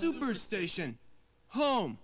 Superstation. Home